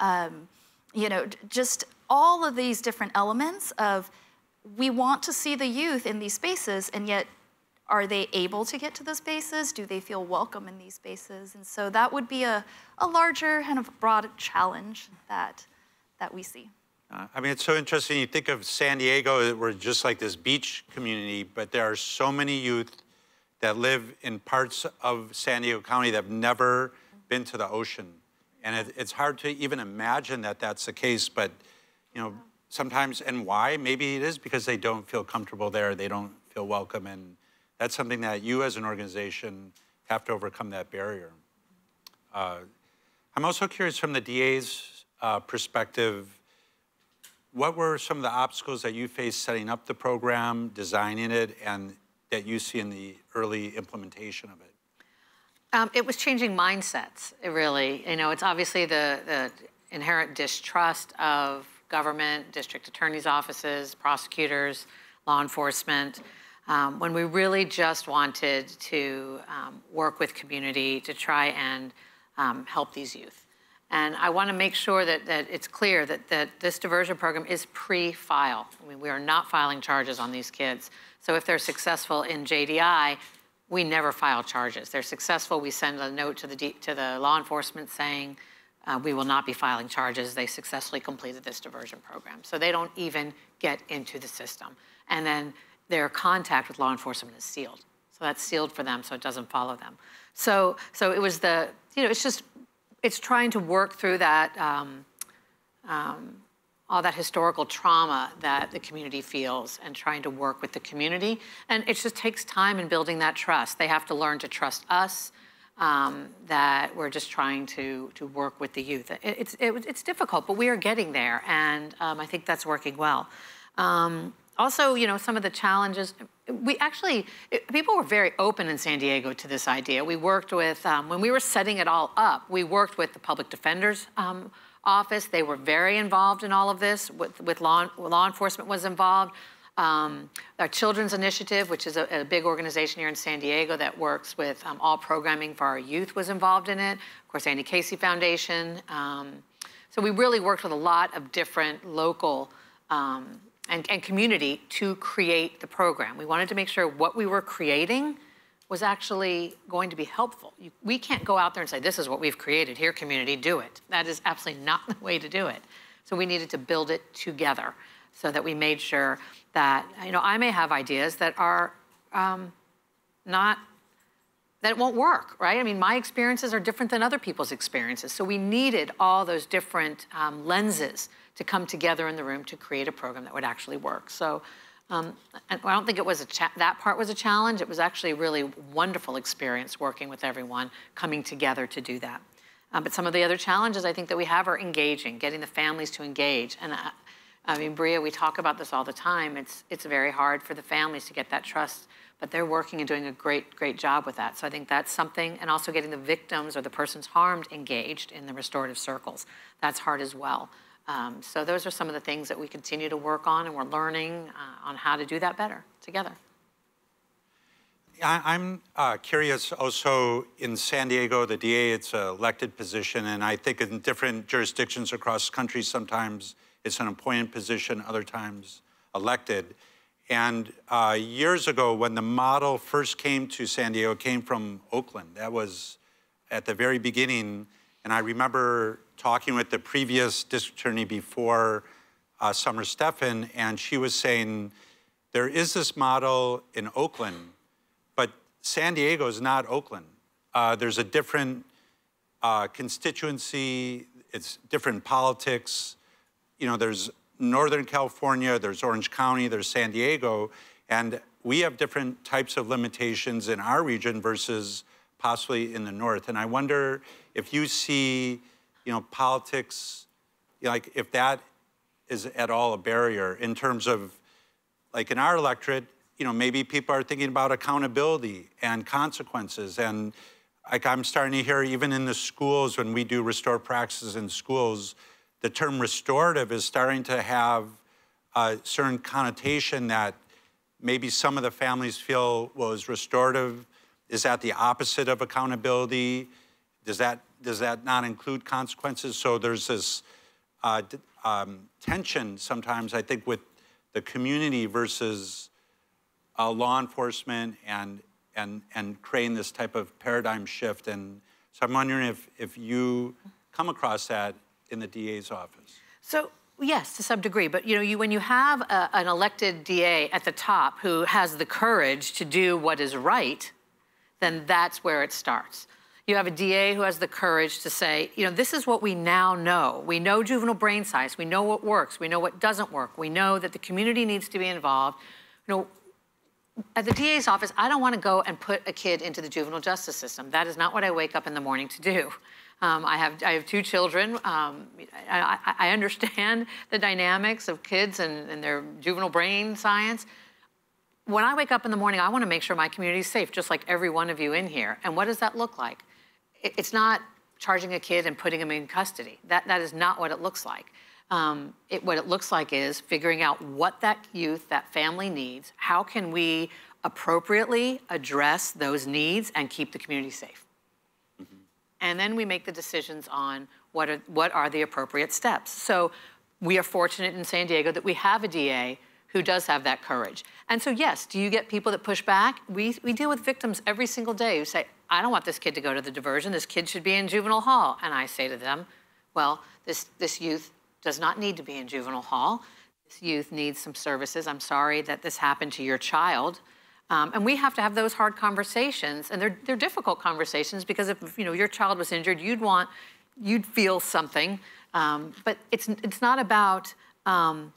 Um, you know, just all of these different elements of we want to see the youth in these spaces, and yet are they able to get to those spaces? Do they feel welcome in these spaces? And so that would be a, a larger kind of broad challenge that, that we see. Uh, I mean, it's so interesting. You think of San Diego, we're just like this beach community, but there are so many youth that live in parts of San Diego County that have never been to the ocean and it, it's hard to even imagine that that's the case, but you know, sometimes, and why? Maybe it is because they don't feel comfortable there, they don't feel welcome, and that's something that you as an organization have to overcome that barrier. Uh, I'm also curious from the DA's uh, perspective, what were some of the obstacles that you faced setting up the program, designing it, and that you see in the early implementation of it? Um, it was changing mindsets, really. You know, it's obviously the, the inherent distrust of government, district attorney's offices, prosecutors, law enforcement, um, when we really just wanted to um, work with community to try and um, help these youth. And I want to make sure that, that it's clear that, that this diversion program is pre-file. I mean, we are not filing charges on these kids. So if they're successful in JDI, we never file charges. They're successful. We send a note to the, to the law enforcement saying uh, we will not be filing charges. They successfully completed this diversion program. So they don't even get into the system. And then their contact with law enforcement is sealed. So that's sealed for them so it doesn't follow them. So, so it was the, you know, it's just, it's trying to work through that um, um, all that historical trauma that the community feels and trying to work with the community. And it just takes time in building that trust. They have to learn to trust us, um, that we're just trying to, to work with the youth. It, it's, it, it's difficult, but we are getting there, and um, I think that's working well. Um, also, you know, some of the challenges, we actually, it, people were very open in San Diego to this idea. We worked with, um, when we were setting it all up, we worked with the public defenders um, office. They were very involved in all of this. With, with law, law enforcement was involved. Um, our Children's Initiative, which is a, a, big organization here in San Diego that works with um, all programming for our youth, was involved in it. Of course, Andy Casey Foundation. Um, so we really worked with a lot of different local um, and, and community to create the program. We wanted to make sure what we were creating was actually going to be helpful. You, we can't go out there and say, this is what we've created, here, community, do it. That is absolutely not the way to do it. So we needed to build it together so that we made sure that, you know, I may have ideas that are um, not, that won't work, right? I mean, my experiences are different than other people's experiences. So we needed all those different um, lenses to come together in the room to create a program that would actually work. So um, I don't think it was a that part was a challenge. It was actually a really wonderful experience working with everyone, coming together to do that. Um, but some of the other challenges I think that we have are engaging, getting the families to engage. And I, I mean, Breea, we talk about this all the time. It's it's very hard for the families to get that trust, but they're working and doing a great great job with that. So I think that's something, and also getting the victims or the persons harmed engaged in the restorative circles. That's hard as well. Um, so those are some of the things that we continue to work on, and we're learning uh, on how to do that better together. I, am uh, curious also in San Diego, the DA, it's an elected position, and I think in different jurisdictions across country, sometimes it's an appointed position, other times elected. And uh, years ago, when the model first came to San Diego, came from Oakland. That was at the very beginning. And I remember talking with the previous district attorney before uh, Summer Stephan, and she was saying there is this model in Oakland, but San Diego is not Oakland. Uh, there's a different uh, constituency, it's different politics. You know, there's Northern California, there's Orange County, there's San Diego, and we have different types of limitations in our region versus possibly in the north. And I wonder if you see you know, politics, like if that is at all a barrier in terms of, like in our electorate, you know, maybe people are thinking about accountability and consequences. And like I'm starting to hear even in the schools when we do restore practices in schools, the term restorative is starting to have a certain connotation that maybe some of the families feel was restorative is that the opposite of accountability? Does that does that not include consequences? So there's this uh, um, tension sometimes, I think, with the community versus uh, law enforcement and, and, and creating this type of paradigm shift. And so I'm wondering if, if you come across that in the DA's office. So Yes, to some degree. But you know, you, when you have a, an elected DA at the top who has the courage to do what is right, then that's where it starts. You have a DA who has the courage to say, you know, this is what we now know. We know juvenile brain science. We know what works. We know what doesn't work. We know that the community needs to be involved. You know, at the DA's office, I don't want to go and put a kid into the juvenile justice system. That is not what I wake up in the morning to do. Um, I, have, I have two children. Um, I, I, understand the dynamics of kids and, and their juvenile brain science when I wake up in the morning, I want to make sure my community is safe, just like every one of you in here. And what does that look like? It's not charging a kid and putting him in custody. That, that is not what it looks like. Um, it, what it looks like is figuring out what that youth, that family needs. How can we appropriately address those needs and keep the community safe? Mm-hmm. And then we make the decisions on what are, what are the appropriate steps. So we are fortunate in San Diego that we have a DA who does have that courage. And so, yes, do you get people that push back? We, we deal with victims every single day who say, I don't want this kid to go to the diversion. This kid should be in juvenile hall. And I say to them, well, this, this youth does not need to be in juvenile hall. This youth needs some services. I'm sorry that this happened to your child. Um, and we have to have those hard conversations, and they're, they're difficult conversations because if you know your child was injured, you'd want, you'd feel something. Um, but it's it's not about um,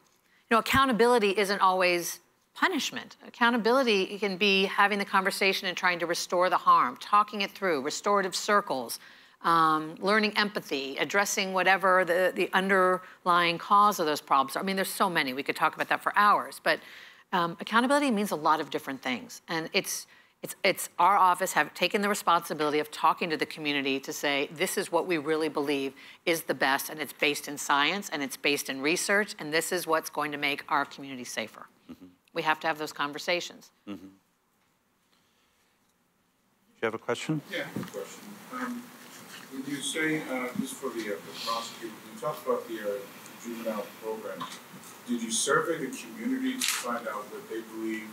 you know accountability isn't always punishment. Accountability can be having the conversation and trying to restore the harm, talking it through, restorative circles, um, learning empathy, addressing whatever the, the underlying cause of those problems are. I mean, there's so many. We could talk about that for hours. But um, accountability means a lot of different things. And it's, it's, it's our office have taken the responsibility of talking to the community to say, this is what we really believe is the best, and it's based in science, and it's based in research, and this is what's going to make our community safer. We have to have those conversations. Mm -hmm. Do you have a question? Yeah, a question. Um, when you say, uh, just for the, uh, the prosecutor, you talk about the, uh, juvenile program, did you survey the community to find out what they believe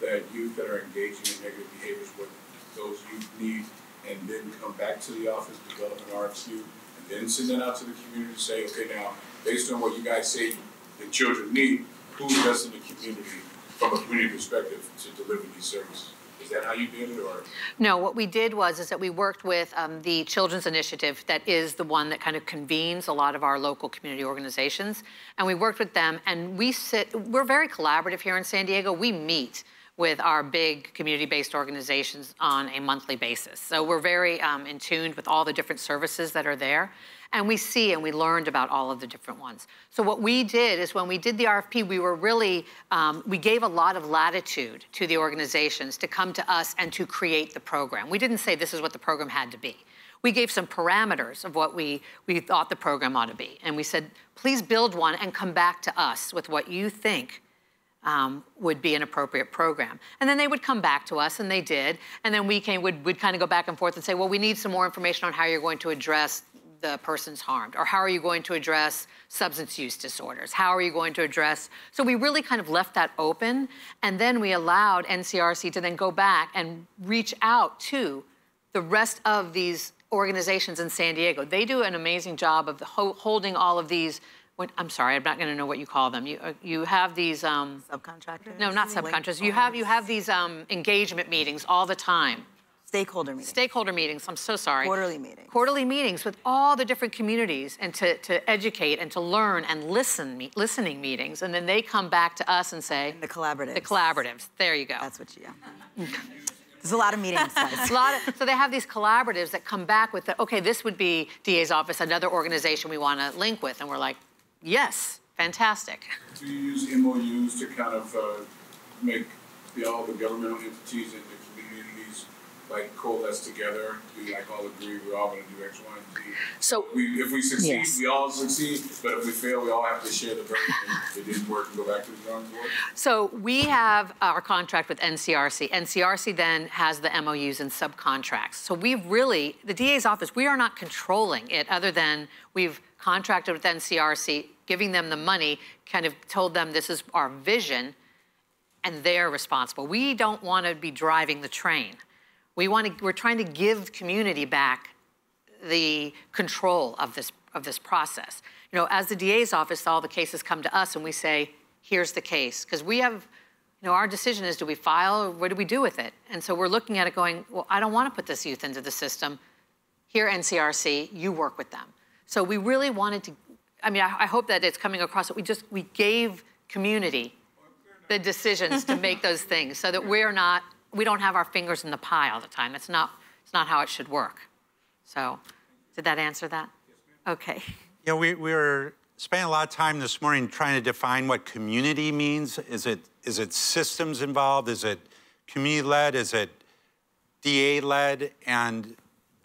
that youth that are engaging in negative behaviors, what those youth need, and then come back to the office, develop an RFQ, and then send that out to the community to say, okay, now, based on what you guys say the children need, who best in the community from a community perspective to deliver these services? Is that how you did it, or? No, what we did was is that we worked with um, the Children's Initiative, that is the one that kind of convenes a lot of our local community organizations, and we worked with them. And we sit. We're very collaborative here in San Diego. We meet with our big community-based organizations on a monthly basis. So we're very um, in tune with all the different services that are there. And we see and we learned about all of the different ones. So what we did is when we did the RFP, we were really, um, we gave a lot of latitude to the organizations to come to us and to create the program. We didn't say this is what the program had to be. We gave some parameters of what we, we thought the program ought to be. And we said, please build one and come back to us with what you think um, would be an appropriate program. And then they would come back to us, and they did. And then we came, would, would kind of go back and forth and say, well, we need some more information on how you're going to address the person's harmed, or how are you going to address substance use disorders? How are you going to address? So we really kind of left that open, and then we allowed NCRC to then go back and reach out to the rest of these organizations in San Diego. They do an amazing job of ho holding all of these what, I'm sorry, I'm not going to know what you call them. You uh, you have these um, subcontractors. No, not subcontractors. You have you have these um, engagement meetings all the time. Stakeholder meetings. Stakeholder meetings. I'm so sorry. Quarterly meetings. Quarterly meetings with all the different communities and to, to educate and to learn and listen me, listening meetings and then they come back to us and say and the collaboratives. The collaboratives. There you go. That's what you. Yeah. There's a lot of meetings. a lot of, so they have these collaboratives that come back with the, okay, this would be DA's office, another organization we want to link with, and we're like, Yes, fantastic. Do you use MOUs to kind of uh, make the, all the governmental entities and like coalesce together? We like all agree we're all going to do X, Y, and Z? So we, if we succeed, yes. we all succeed. But if we fail, we all have to share the burden. it didn't work and go back to the drawing board. So we have uh, our contract with NCRC. NCRC then has the MOUs and subcontracts. So we've really the DA's office. We are not controlling it, other than we've contracted with NCRC giving them the money, kind of told them this is our vision, and they're responsible. We don't want to be driving the train. We want to, we're trying to give community back the control of this, of this process. You know, as the DA's office, all the cases come to us and we say, here's the case. Because we have, you know, our decision is do we file or what do we do with it? And so we're looking at it going, well, I don't want to put this youth into the system. Here, NCRC, you work with them. So we really wanted to I mean, I, I hope that it's coming across that we just, we gave community the decisions to make those things so that we're not, we don't have our fingers in the pie all the time. That's not, it's not how it should work. So, did that answer that? Okay. Yeah, we, we were spending a lot of time this morning trying to define what community means. Is it, is it systems involved? Is it community-led? Is it DA-led? And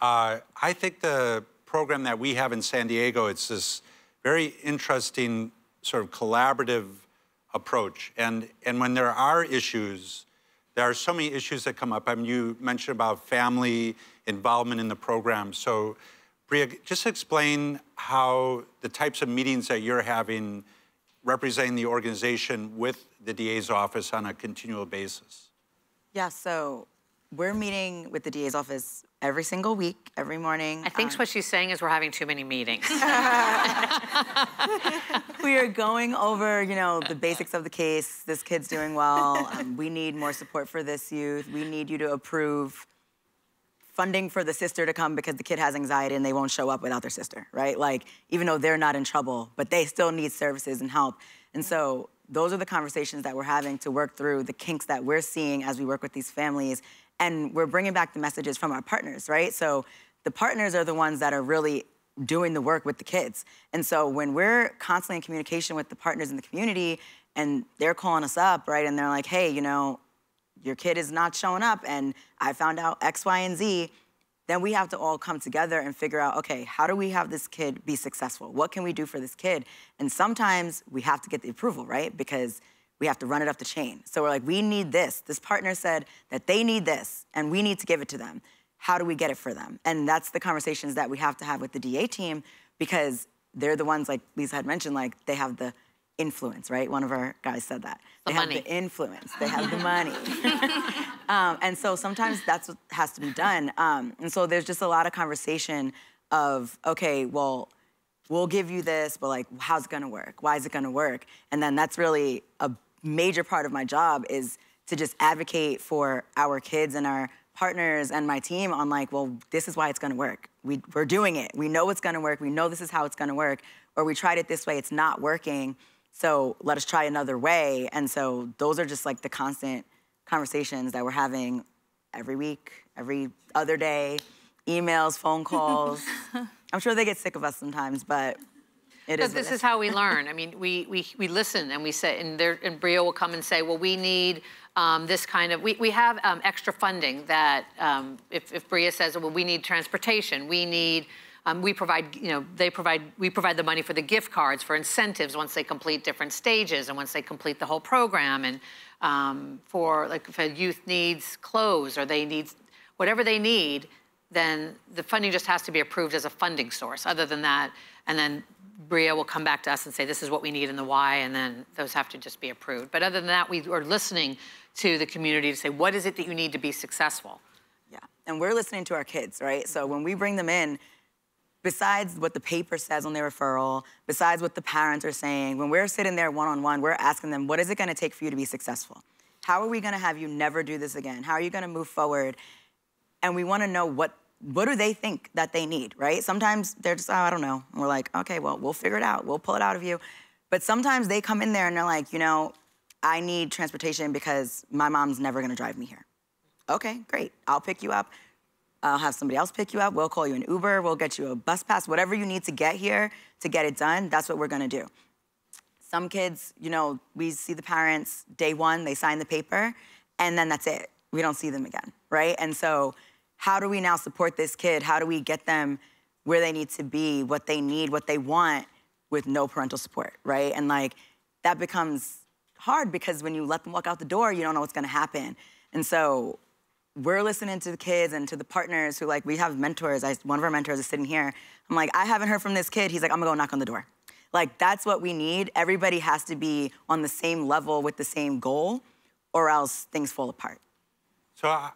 uh, I think the program that we have in San Diego, it's this very interesting sort of collaborative approach. And, and when there are issues, there are so many issues that come up. I mean, you mentioned about family involvement in the program. So, Breea, just explain how the types of meetings that you're having representing the organization with the DA's office on a continual basis. Yeah, so we're meeting with the DA's office every single week, every morning. I think um, what she's saying is we're having too many meetings. we are going over, you know, the basics of the case. This kid's doing well. Um, we need more support for this youth. We need you to approve funding for the sister to come because the kid has anxiety and they won't show up without their sister, right? Like, even though they're not in trouble, but they still need services and help. And so those are the conversations that we're having to work through the kinks that we're seeing as we work with these families and we're bringing back the messages from our partners, right? So the partners are the ones that are really doing the work with the kids. And so when we're constantly in communication with the partners in the community and they're calling us up, right? And they're like, hey, you know, your kid is not showing up and I found out X, Y, and Z, then we have to all come together and figure out, okay, how do we have this kid be successful? What can we do for this kid? And sometimes we have to get the approval, right? Because we have to run it up the chain. So we're like, we need this. This partner said that they need this, and we need to give it to them. How do we get it for them? And that's the conversations that we have to have with the DA team because they're the ones like Lisa had mentioned, like they have the influence, right? One of our guys said that. The they money. have the influence. They have the money. um, and so sometimes that's what has to be done. Um, and so there's just a lot of conversation of, okay, well, we'll give you this, but like, how's it gonna work? Why is it gonna work? And then that's really a major part of my job is to just advocate for our kids and our partners and my team on like, well, this is why it's gonna work. We, we're doing it. We know it's gonna work. We know this is how it's gonna work. Or we tried it this way, it's not working. So let us try another way. And so those are just like the constant conversations that we're having every week, every other day, emails, phone calls. I'm sure they get sick of us sometimes, but it is. This is how we learn. I mean, we, we, we listen and we say, and there, and Breea will come and say, well, we need um, this kind of, we, we have um, extra funding that um, if, if Breea says, well, we need transportation, we need, um, we provide, you know, they provide, we provide the money for the gift cards, for incentives once they complete different stages and once they complete the whole program. And um, for, like, if a youth needs clothes or they need, whatever they need, then the funding just has to be approved as a funding source. Other than that, and then Breea will come back to us and say, this is what we need and the why, and then those have to just be approved. But other than that, we are listening to the community to say, what is it that you need to be successful? Yeah, and we're listening to our kids, right? So when we bring them in, besides what the paper says on their referral, besides what the parents are saying, when we're sitting there one on one, we're asking them, what is it gonna take for you to be successful? How are we gonna have you never do this again? How are you gonna move forward? And we wanna know what what do they think that they need, right? Sometimes they're just, oh, I don't know. And we're like, okay, well, we'll figure it out. We'll pull it out of you. But sometimes they come in there and they're like, you know, I need transportation because my mom's never gonna drive me here. Okay, great. I'll pick you up. I'll have somebody else pick you up. We'll call you an Uber. We'll get you a bus pass. Whatever you need to get here to get it done, that's what we're gonna do. Some kids, you know, we see the parents day one, they sign the paper, and then that's it. We don't see them again, right? And so, how do we now support this kid? How do we get them where they need to be, what they need, what they want with no parental support, right? And like, that becomes hard because when you let them walk out the door, you don't know what's gonna happen. And so, we're listening to the kids and to the partners who like we have mentors. I, one of our mentors is sitting here. I'm like, I haven't heard from this kid. He's like, I'm gonna go knock on the door. Like that's what we need. Everybody has to be on the same level with the same goal, or else things fall apart. So uh,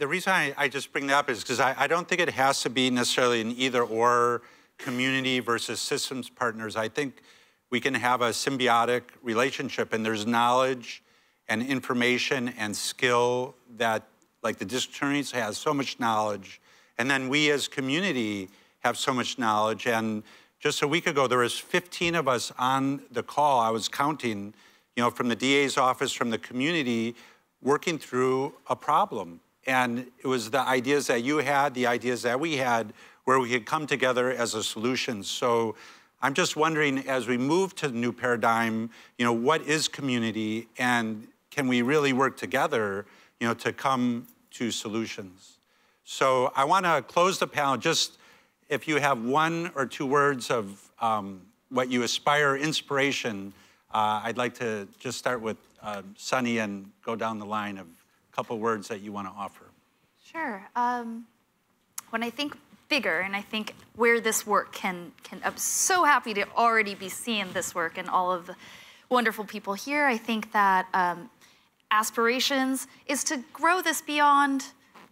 the reason I, I just bring that up is because I, I don't think it has to be necessarily an either or community versus systems partners. I think we can have a symbiotic relationship and there's knowledge and information and skill that like the district attorneys has so much knowledge and then we as community have so much knowledge and just a week ago there was 15 of us on the call i was counting you know from the da's office from the community working through a problem and it was the ideas that you had the ideas that we had where we could come together as a solution. So i'm just wondering as we move to the new paradigm you know what is community and can we really work together you know to come to solutions? So I want to close the panel. Just if you have one or two words of um, what you aspire, inspiration, uh, I'd like to just start with uh, Sunny and go down the line of couple words that you want to offer. Sure. Um, when I think bigger and I think where this work can, can, I'm so happy to already be seeing this work and all of the wonderful people here. I think that um, aspirations is to grow this beyond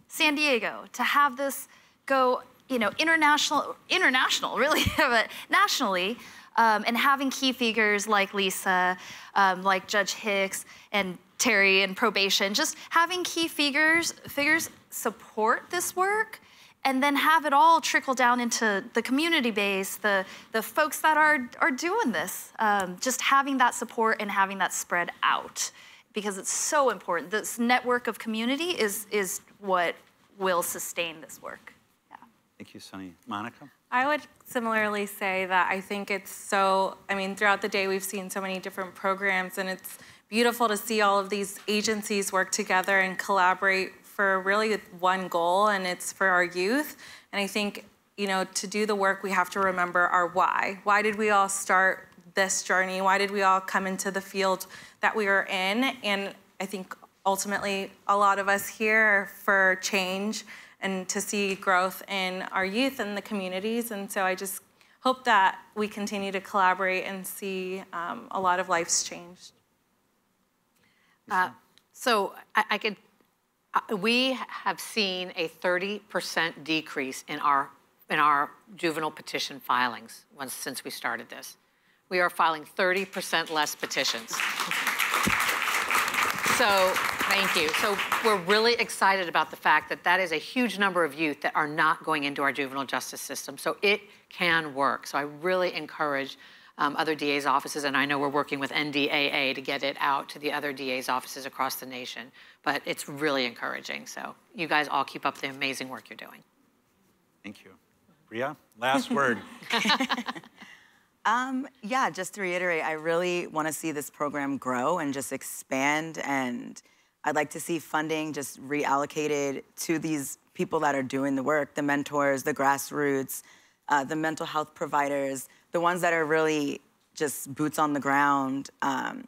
San Diego, to have this go, you know, international, international, really, but nationally, um, and having key figures like Lisa, um, like Judge Hicks, and Terry and probation, just having key figures figures support this work, and then have it all trickle down into the community base, the the folks that are are doing this. Um, just having that support and having that spread out because it's so important. This network of community is is what will sustain this work. Yeah. Thank you, Sunny. Monica? I would similarly say that I think it's so, I mean, throughout the day we've seen so many different programs, and it's beautiful to see all of these agencies work together and collaborate for really one goal, and it's for our youth. And I think, you know, to do the work, we have to remember our why. Why did we all start this journey? Why did we all come into the field that we are in? And I think ultimately a lot of us here for change and to see growth in our youth and the communities. And so I just hope that we continue to collaborate and see um, a lot of lives changed. Uh, so I, I could, uh, we have seen a 30% decrease in our in our juvenile petition filings once, since we started this. We are filing 30% less petitions. So, thank you. So, we're really excited about the fact that that is a huge number of youth that are not going into our juvenile justice system. So, it can work. So, I really encourage um, other DA's offices, and I know we're working with NDAA to get it out to the other DA's offices across the nation. But it's really encouraging. So, you guys all keep up the amazing work you're doing. Thank you. Breea, last word. um, yeah, just to reiterate, I really want to see this program grow and just expand. And I'd like to see funding just reallocated to these people that are doing the work the mentors, the grassroots, uh, the mental health providers, the ones that are really just boots on the ground, um,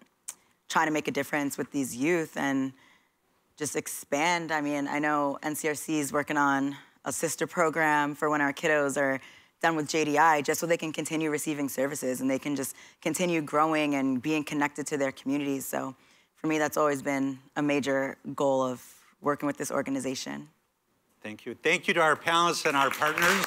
trying to make a difference with these youth and just expand. I mean, I know NCRC is working on a sister program for when our kiddos are done with JDI, just so they can continue receiving services and they can just continue growing and being connected to their communities. So for me, that's always been a major goal of working with this organization. Thank you. Thank you to our panelists and our partners.